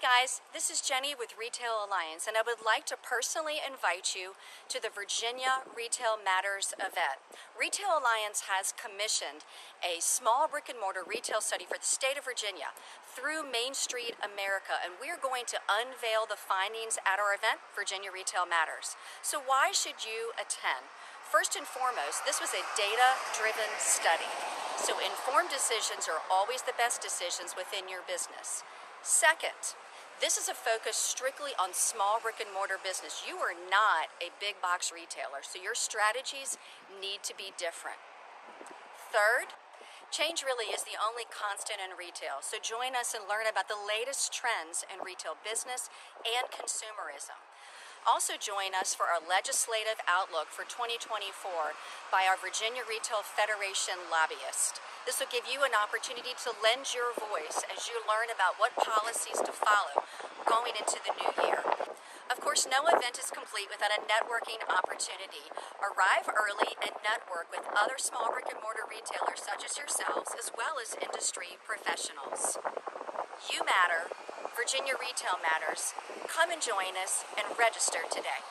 guys, this is Jenny with Retail Alliance, and I would like to personally invite you to the Virginia Retail Matters event. Retail Alliance has commissioned a small brick and mortar retail study for the state of Virginia through Main Street America, and we're going to unveil the findings at our event, Virginia Retail Matters. So, why should you attend? First and foremost, this was a data driven study. So, informed decisions are always the best decisions within your business. Second, this is a focus strictly on small brick and mortar business. You are not a big box retailer, so your strategies need to be different. Third, change really is the only constant in retail. So join us and learn about the latest trends in retail business and consumerism. Also, join us for our legislative outlook for 2024 by our Virginia Retail Federation lobbyist. This will give you an opportunity to lend your voice as you learn about what policies to follow going into the new year. Of course, no event is complete without a networking opportunity. Arrive early and network with other small brick and mortar retailers such as yourselves, as well as industry professionals. You matter. Virginia Retail Matters. Come and join us and register today.